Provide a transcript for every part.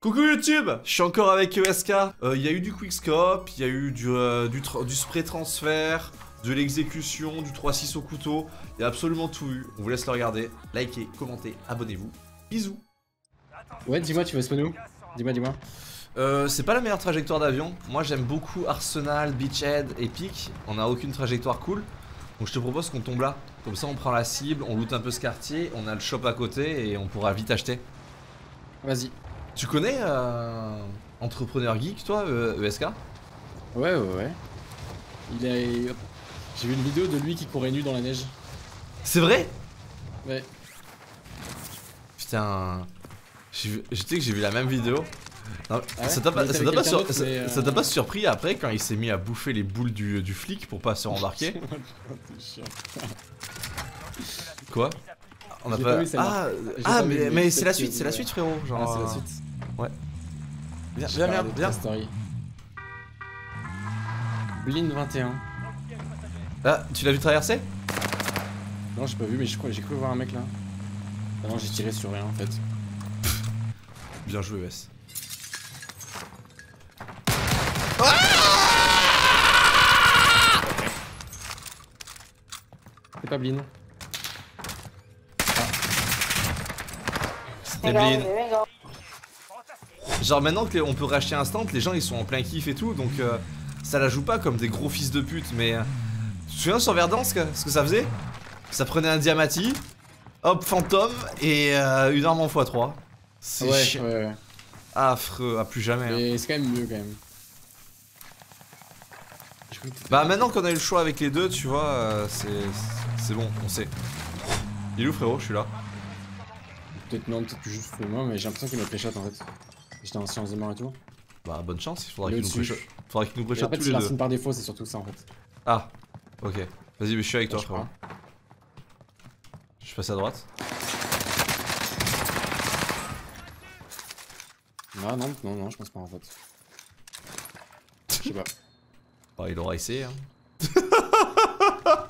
Coucou YouTube, je suis encore avec ESK. Euh, Il y a eu du quickscope, il y a eu du, euh, du, tra- du spray transfert, de l'exécution, du 3-6 au couteau. Il y a absolument tout eu. On vous laisse le regarder. Likez, commentez, abonnez-vous. Bisous. Ouais, dis-moi, tu veux spawn où? Dis-moi, dis-moi. Euh, c'est pas la meilleure trajectoire d'avion. Moi j'aime beaucoup Arsenal, Beachhead, Epic. On a aucune trajectoire cool. Donc je te propose qu'on tombe là. Comme ça on prend la cible, on loot un peu ce quartier, on a le shop à côté et on pourra vite acheter. Vas-y. Tu connais euh, Entrepreneur Geek toi, euh, ESK Ouais, ouais, ouais. Il a. J'ai vu une vidéo de lui qui courait nu dans la neige. C'est vrai? Ouais. Putain. J'ai vu- Je sais que j'ai vu la même vidéo. Non, Ah ouais ça t'a pas, ça pas sur- euh, ça pas surpris après quand il s'est mis à bouffer les boules du, du flic pour pas se rembarquer? Quoi? On a pas. ah, ah mais, mais c'est la suite, c'est la suite frérot. Genre, Ah, c'est la euh, suite. Viens, viens, viens, viens. ta story. Blin 21. Ah, tu l'as vu traverser? Non, j'ai pas vu, mais j'ai cru voir un mec là. Ah non, j'ai tiré sur rien en fait. Bien joué, ES. C'est pas Blin. C'était Blin. Genre maintenant que les- on peut racheter instant, les gens ils sont en plein kiff et tout, donc euh, ça la joue pas comme des gros fils de pute, mais euh, tu te souviens sur Verdansk ce que ça faisait? Ça prenait un Diamati, hop fantôme et euh, une arme en x3. C'est Ouais, chiant. ouais, ouais. Affreux, à plus jamais. hein. Mais c'est quand même mieux quand même. Bah maintenant qu'on a eu le choix avec les deux, tu vois, euh, c'est c'est bon, on sait. Il est où frérot? Je suis là. Peut-être non, peut-être juste moi, mais j'ai l'impression qu'il m'a pré-shot en fait. J'étais en sciences de mort et tout. Bah bonne chance, il faudra qu'il nous préchote. Faudra qu'il nous en fait, tous les deux. par défaut, c'est surtout ça en fait. Ah, ok. Vas-y, mais je suis avec toi crois. Je passe à droite. Ah non, non, non, je pense pas en fait. Je sais pas. Bah, il aura essayé. Hein.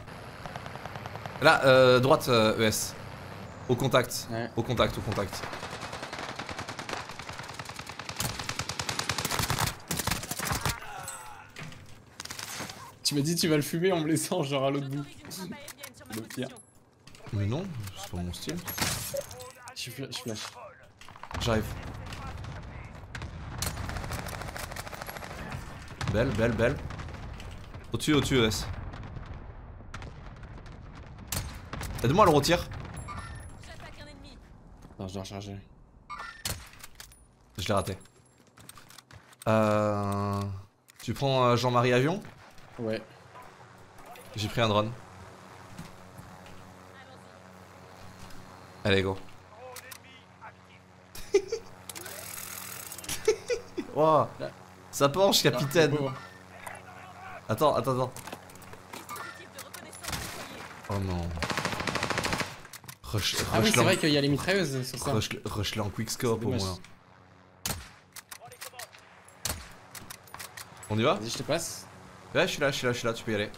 Là, euh, droite, euh, ES. Au contact. Ouais. Au contact, au contact. Tu m'as dit tu vas le fumer en me laissant genre à l'autre bout. Le pire. Mais non, c'est pas mon style. Je suis flash, je flash. J'arrive. Belle, belle, belle. Au-dessus, au-dessus, ES. Aide-moi à le retire. Non, je dois recharger. Je l'ai raté. Euh... Tu prends euh, Jean-Marie Avion? Ouais. J'ai pris un drone. Allez, go. Wow. Ça penche, capitaine. Ah, pauvre. Attends, attends, attends. Oh non. Rush, Ah oui, rush c'est vrai qu'il y a les mitrailleuses sur ça. rush, rush l'en quickscope C'est au moins. On y va? Vas-y, je te passe. Ouais, je suis là, je suis là, je suis là, tu peux y aller.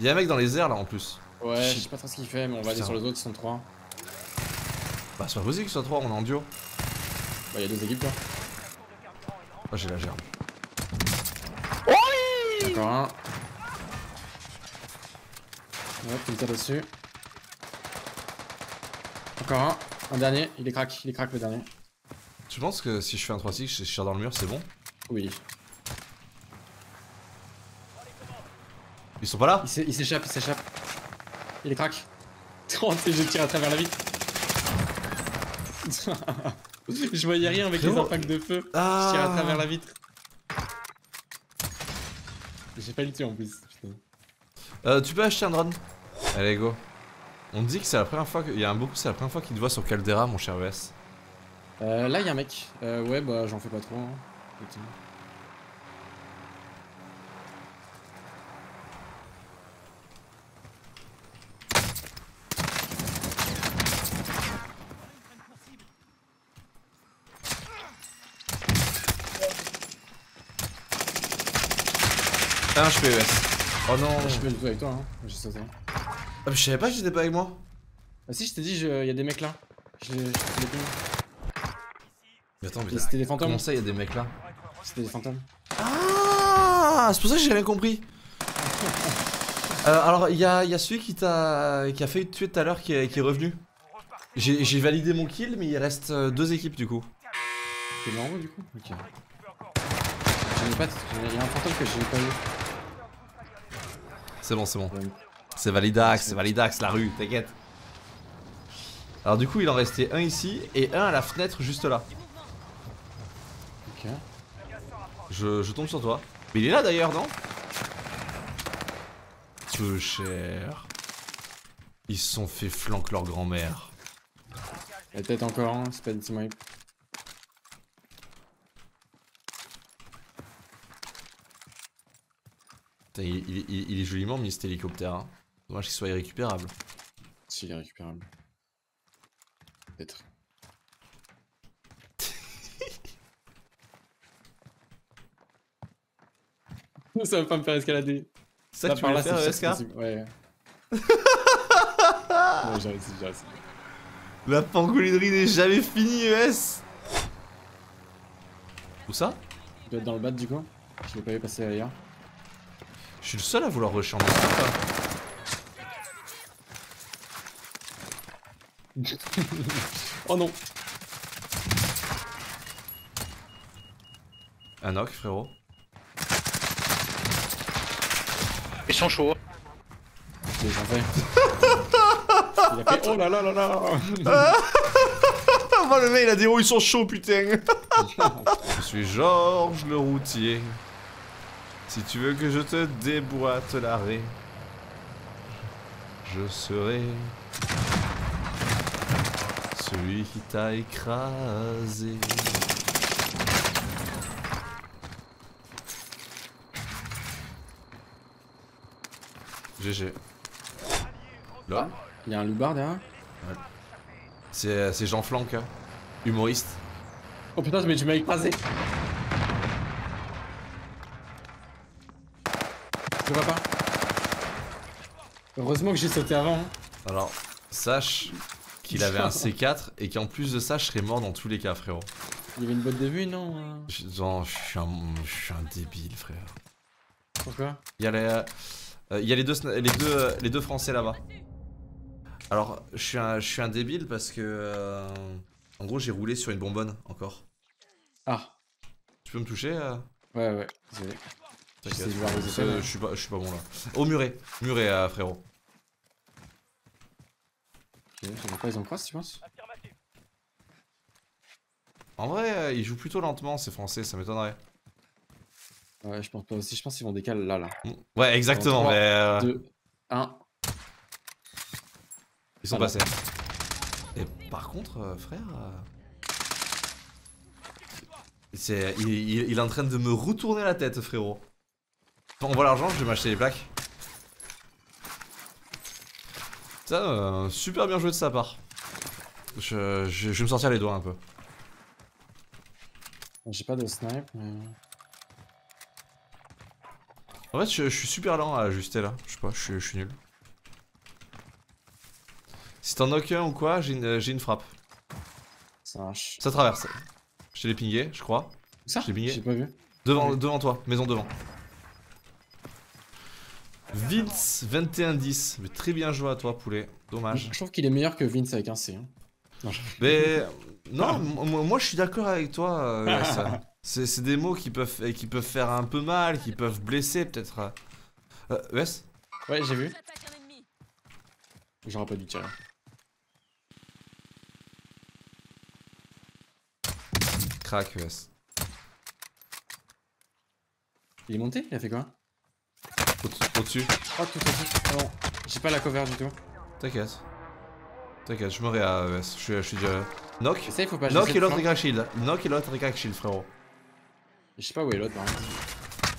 Y'a un mec dans les airs là en plus. Ouais, je sais pas trop ce qu'il fait, mais on va aller sur les autres, ils sont trois. Bah, c'est pas possible ce soit 3, on est en duo. Bah, il y a deux équipes quoi. Ah, j'ai la gerbe. Encore un. Ouais, tu me tires dessus. Encore un. Un dernier, il est crack, il est crack le dernier. Tu penses que si je fais un 3-6, je tire dans le mur, c'est bon? Oui. Ils sont pas là Il s'é- il s'échappe, il s'échappe. Il est crack. Oh, je tire à travers la vitre. je voyais rien avec les impacts de feu. Ah. Je tire à travers la vitre. J'ai pas le tuer en plus. putain. Euh, tu peux acheter un drone Allez, go. On dit que c'est la première fois que. Il y a un beaucoup, c'est la première fois qu'il te voit sur Caldera, mon cher ES. Euh, là, il y a un mec. Euh, ouais, bah, j'en fais pas trop. hein. Ah, je ES. Oh non. Je peux le jouer avec toi, hein. J'ai sauté. Ah, mais je savais pas que j'étais pas avec moi. Ah si, je t'ai dit, il y a des mecs là. Je, je. Mais attends, mais C'était des fantômes comment ça, il y a des mecs là C'était des fantômes Ah C'est pour ça que j'ai rien compris. Euh, alors, il y a, il y a celui qui t'a qui a fait tuer tout à l'heure qui est, qui est revenu. J'ai j'ai validé mon kill, mais il reste euh, deux équipes du coup. T'es en haut du coup? Ok. J'en ai pas. Il y a un fantôme que j'ai pas eu. C'est bon, c'est bon. C'est validax, c'est validax la rue, t'inquiète. Alors du coup, il en restait un ici et un à la fenêtre juste là. Ok. Je, je tombe sur toi. Mais il est là d'ailleurs, non? Peu cher. Ils se sont fait flanquer leur grand-mère. La tête encore un, c'est pas une team Putain, il, il- il- il est joliment mis cet hélicoptère. Hein. Dommage qu'il soit irrécupérable. Si, il est récupérable. Peut-être. Ça va pas me faire escalader. Ça Là, tu par là, faire, possible. Ouais. ouais, j'ai réussi, j'ai réussi. La pangolinerie n'est jamais finie, ES Où ça? Il doit être dans le bas du coup. Je l'ai pas vu passer ailleurs. Je suis le seul à vouloir rusher en même temps, oh non Un knock, frérot. Ils sont chauds. Il a fait oh là là là là Ah, le mec, il a dit oh, ils sont chauds, putain Je suis Georges le routier. Si tu veux que je te déboîte l'arrêt, je serai celui qui t'a écrasé. GG. Lol. Il y a un loupard derrière C'est c'est Jean Flanck, hein. humoriste. Oh putain, mais tu m'as écrasé Je vois pas. Heureusement que j'ai sauté avant. hein. Alors, sache qu'il avait un C4 et qu'en plus de ça, je serais mort dans tous les cas, frérot. Il y avait une botte de vue, non euh Je, non, je suis un, je suis un débile, frère. Pourquoi? Il y a les, euh, il y a les deux, les deux, euh, les deux français là-bas. Alors, je suis un, je suis un débile parce que, euh, en gros, j'ai roulé sur une bonbonne encore. Ah, Tu peux me toucher euh? Ouais, ouais, désolé. T'inquiète. Suis pas, je suis pas bon là. Au muret, muret, euh, frérot. Ok, je sais pas, ils ont cross, tu penses En vrai, euh, ils jouent plutôt lentement, ces français, ça m'étonnerait. Ouais, je pense pas aussi. Je pense qu'ils vont décaler là, là. Ouais, exactement, trois, mais euh, 2, 1. ils sont Voilà. passés. Et par contre, euh, frère. euh, C'est, il, il- il est en train de me retourner la tête, frérot. Bon, on voit l'argent, je vais m'acheter les plaques. Ça, euh, super bien joué de sa part. Je, je- je vais me sortir les doigts un peu. J'ai pas de snipe, mais. En fait, je, je suis super lent à ajuster là. Je sais pas, je, suis- je suis nul. Si t'en knock un ou quoi, j'ai une, une frappe. Ça marche. Ça traverse. Je te l'ai pingé, je crois. Ça J'ai pingé. J'ai pas vu. Devant, Oui. devant toi, maison devant. Vince 2110. Mais Très bien joué à toi, poulet. Dommage. Je trouve qu'il est meilleur que Vince avec un C. hein. Non, je- Mais non, moi, moi, je suis d'accord avec toi. euh, ça. C'est c'est des mots qui peuvent, qui peuvent faire un peu mal, qui peuvent blesser peut-être. Euh, Wes Ouais, j'ai vu. J'aurais pas dû tirer. Crac, Wes. Il est monté? Il a fait quoi? Au- Au-dessus. Oh, tout à fait. Oh, non. J'ai pas la cover du tout. T'inquiète. T'inquiète, je me à Wes. Je suis, je suis déjà. Knock Et ça, il faut pas Knock et l'autre faire. crack shield. Knock et l'autre crack shield, frérot. Je sais pas où est l'autre, par contre.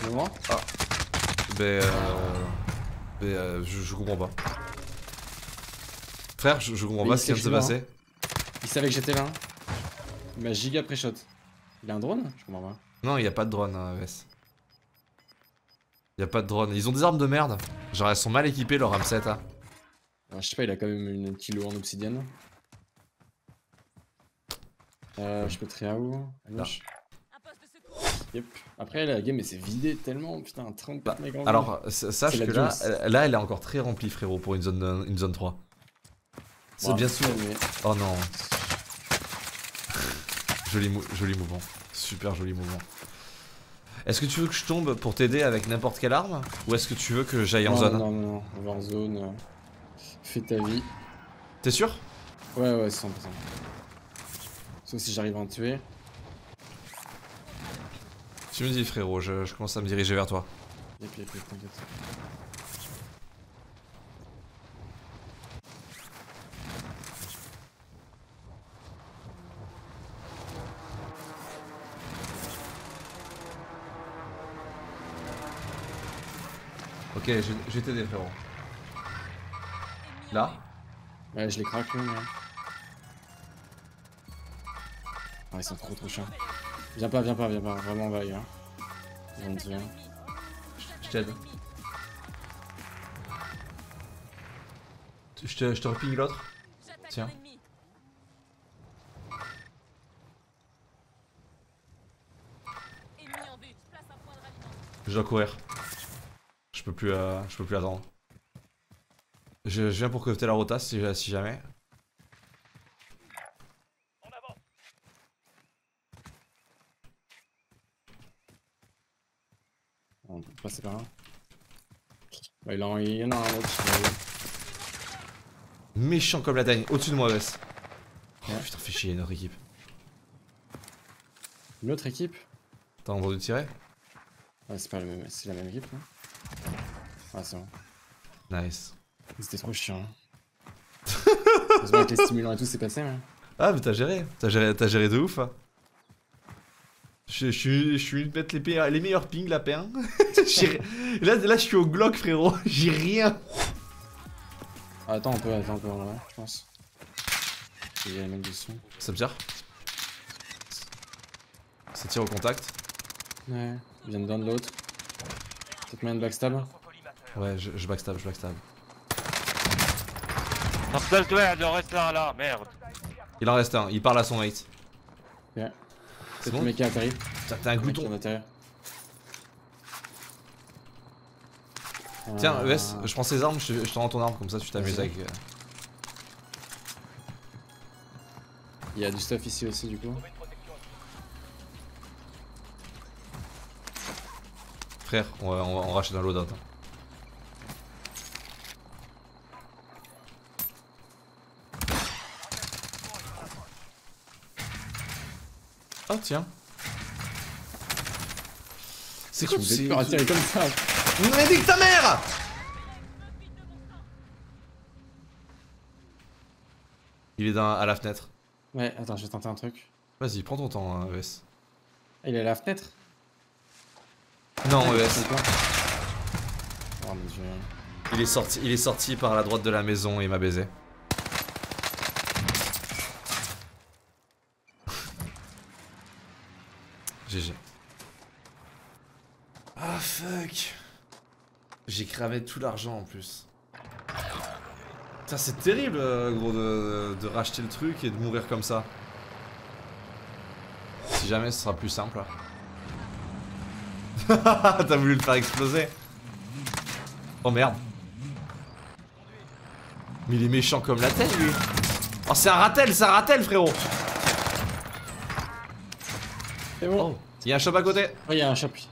Au moment Ben euh... Ben euh, je, je comprends pas. Frère, je, je comprends Mais pas ce qui vient de se passer. Il savait que j'étais là. Il m'a giga pré-shot. Il a un drone? Je comprends pas. Non, il y a pas de drone, hein, Wes. Y a pas de drone. Ils ont des armes de merde. Genre, elles sont mal équipées, leur RAM 7. Hein. Alors, je sais pas, il a quand même une kilo en obsidienne. Euh, je peux à où Yep. Après, la game, elle s'est vidée tellement. Putain, 34 Bah, Alors, sache que là, là, elle est encore très remplie, frérot, pour une zone, une zone 3. C'est bien sûr. mais- Oh non. joli, mou- joli mouvement. Super joli mouvement. Est-ce que tu veux que je tombe pour t'aider avec n'importe quelle arme Ou est-ce que tu veux que j'aille en zone Non, non, non, on va en zone. euh, Fais ta vie. T'es sûr? Ouais, ouais, 100%. Sauf si j'arrive à en tuer. Tu me dis, frérot, je, je commence à me diriger vers toi. Yep, yep, yep, t'inquiète. Ok, je, je vais t'aider, frérot. Là Ouais, je les craque, ouais. Ah, ils sont trop trop chiants. Viens pas, viens pas, viens pas. Vraiment, vague, hein. Viens, viens. Je t'aide. Je te, je te reping l'autre Tiens. Je dois courir. Je peux plus, euh, je peux plus attendre. Je, je viens pour coffter la rota si, si jamais. On peut passer par là. Bah, il y en a un autre. Méchant comme la teigne, au-dessus de moi, Wes. Oh, putain, fais chier notre équipe. Une autre équipe? T'as entendu tirer? Ouais, c'est pas la même, c'est la même équipe, non? Ah, c'est bon. Nice. C'était trop chiant. hein. Heureusement avec les stimulants et tout, c'est passé, mais. Ah, mais t'as géré. T'as géré, t'as géré de ouf. hein. Je, je suis, je suis une mettre les, meilleurs- les meilleurs pings lapin. J'ai- là, là, je suis au Glock, frérot. J'ai rien. Ah, attends, on peut, peut en vrai, je pense. Il y a dessus. Ça me tire. Ça tire au contact. Ouais, ils viennent d'un de l'autre. Peut-être moyen de backstab Ouais, je, je backstab, je backstab. Il en reste là, là, merde. Il en reste un, il parle à son mate. Ouais. C'est bon le mec qui a atterri. Putain, T'as un glouton. Tiens, Euh, Wes, je prends ses armes, je, je te rends ton arme, comme ça tu t'amuses avec. euh, Il y a du stuff ici aussi, du coup. Frère, on va, on va, on rachète un loadout. hein. Oh tiens. C'est quoi tirer comme ça. Mais nique ta mère Il est dans, à la fenêtre. Ouais, attends, je vais tenter un truc. Vas-y, prends ton temps, hein, ES. Ah, il est à la fenêtre? Non, Ah, il ES. Oh mon dieu. Il est sorti, il est sorti par la droite de la maison et m'a baisé. GG. Ah fuck. J'ai cramé tout l'argent en plus. Putain, c'est terrible, euh, gros, de, de racheter le truc et de mourir comme ça. Si jamais ce sera plus simple. T'as voulu le faire exploser Oh merde. Mais il est méchant comme la tête lui. Oh c'est un ratel, c'est un ratel frérot. C'est bon. Oh, il y a un shop à côté. Oh, il y a un chapuis.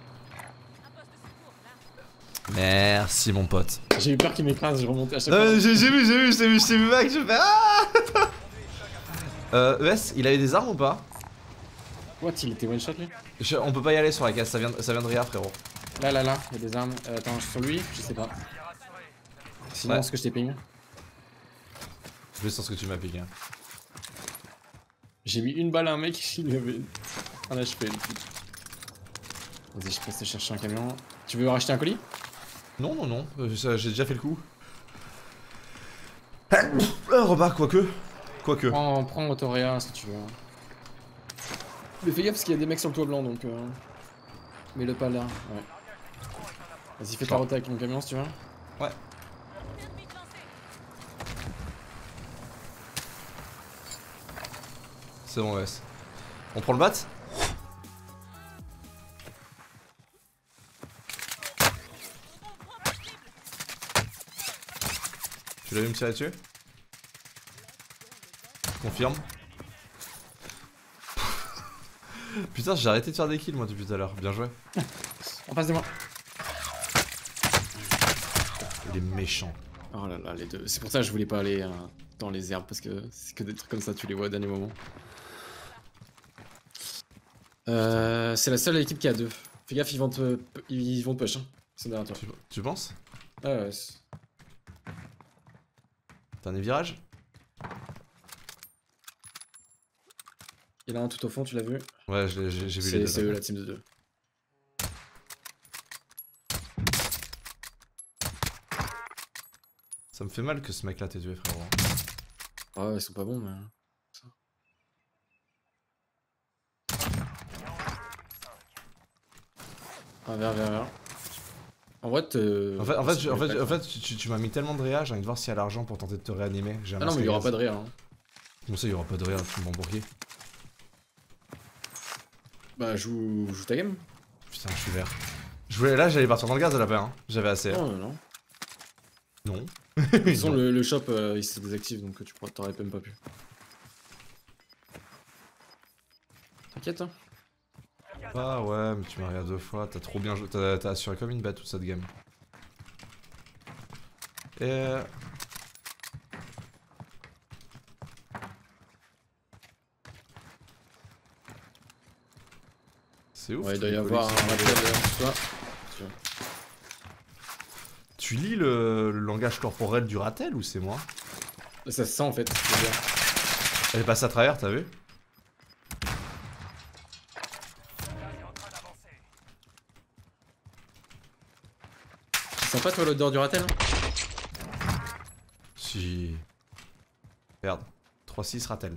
Merci mon pote. J'ai eu peur qu'il m'écrase, je remontais à chaque fois. j'ai vu, j'ai vu, j'ai vu, j'ai vu mec, je fais ah Euh, ES, il avait des armes ou pas? What, il était one shot lui? Je- On peut pas y aller sur la caisse, ça vient, ça vient de Ria frérot. Là, là, là, il y a des armes. Euh, attends, sur lui, je sais pas. Sinon, Ouais. ce que je t'ai ping. Je vais sur ce que tu m'as hein. J'ai mis une balle à un mec, il avait un HP. le type. Vas-y, je passe te chercher un camion. Tu veux racheter un colis? Non, non, non, euh, j'ai déjà fait le coup. Un repas, quoique. Quoique. Prends, prends Autoréa si tu veux. Mais fais gaffe parce qu'il y a des mecs sur le toit blanc donc. Euh... Mets-le pas là. Ouais. Vas-y, fais ta route avec mon camion si tu veux. Ouais. C'est bon, ES. On prend le bat Tu l'as vu me tirer dessus Confirme. Putain, j'ai arrêté de faire des kills moi depuis tout à l'heure. Bien joué. En face de moi. Il est méchant. Oh là là, les deux. C'est pour ça que je voulais pas aller euh, dans les herbes parce que c'est que des trucs comme ça, tu les vois au dernier moment. Euh, c'est la seule équipe qui a deux. Fais gaffe, ils vont te, ils vont te push. Hein. Ils sont derrière toi. Tu, tu penses? Ah ouais. Dernier virage Il y en a un tout au fond, tu l'as vu Ouais, j'ai vu les deux. c'est eux la team de deux. Ça me fait mal que ce mec là t'ait tué frérot. Ah ouais, ils sont pas bons, mais. Ah, vers, vers, vers. En vrai. En fait, en fait, je- en fait, te- en fait tu, tu m'as mis tellement de réa, j'ai envie de voir s'il y a l'argent pour tenter de te réanimer. Ah non, mais il y aura pas de rire. Hein. Comment ça, il y aura pas de réa, tu m'en bourrier Bah, joue, joue ta game. Putain, je suis vert. Je voulais, là, j'allais partir dans le gaz à la fin, hein. j'avais assez. Non, non, non. Non. De toute façon, le, le shop euh, il se désactive donc tu pourras- t'aurais même pas pu. T'inquiète, hein. Ah ouais, mais tu m'as regardé deux fois, t'as trop bien joué, t'as assuré comme une bête toute cette game. Et... euh, C'est ouf. Ouais, il doit y avoir un rappel toi. Tu lis le, le langage corporel du ratel ou c'est moi? Ça se sent en fait. je veux dire. Elle est passée à travers, t'as vu? Sens pas toi l'odeur du ratel hein Si. Merde. 3-6 ratel.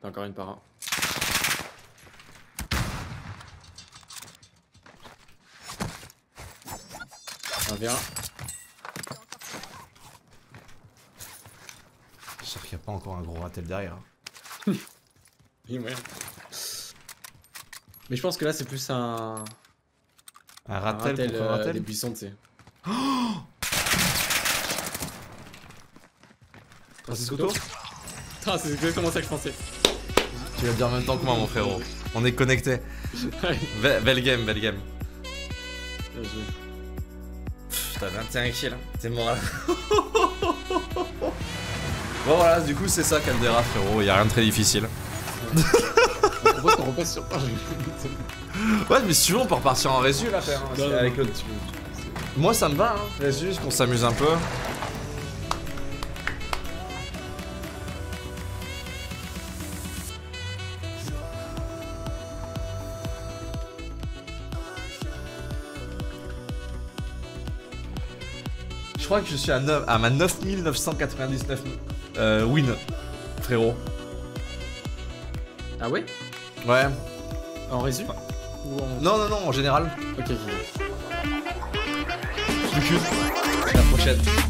T'as encore une para. Un V1. J'espère qu'il n'y a pas encore un gros ratel derrière. Oui, ouais. Mais je pense que là c'est plus un, Un un ratel, ratel, contre un euh, ratel des buissons, tu sais. Francisco Tour Ah, c'est exactement ça que je pensais. Tu vas dire en même temps que moi, mon frérot. On est Be- belle game, belle game. bien joué. T'as 21 kills, hein. t'es mort là. bon voilà, du coup c'est ça Caldera frérot, y a rien de très difficile. Propose qu'on repasse sur. Ouais mais si tu veux on peut repartir en résu là faire. Non, avec veux- Moi ça me va hein, résu, qu'on s'amuse un peu. Je crois que je suis à, 9, à ma 9999 euh, win, frérot. Ah ouais? Ouais. En résu Ou en. Non, non, non, en général. Ok. Je. À la prochaine.